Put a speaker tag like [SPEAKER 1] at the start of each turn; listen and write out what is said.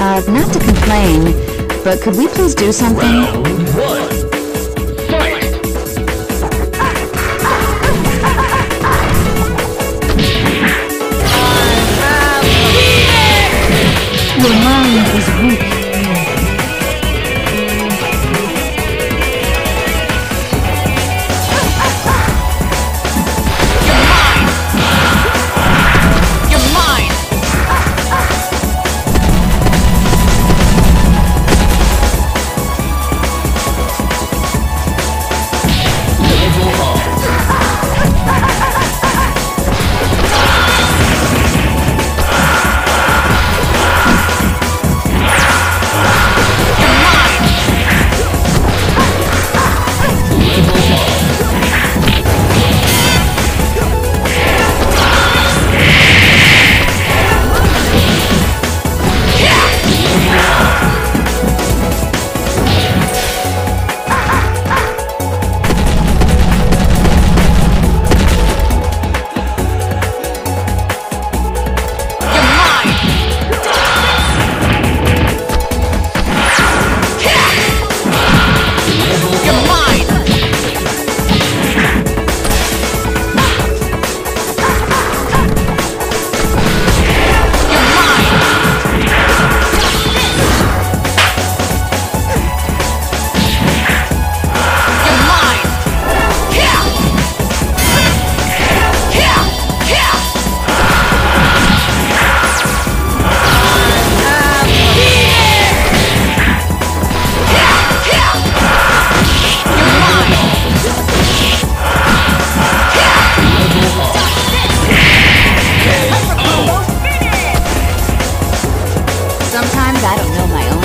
[SPEAKER 1] Uh, not to complain, but could we please do something?
[SPEAKER 2] Round one.
[SPEAKER 1] 不要买哦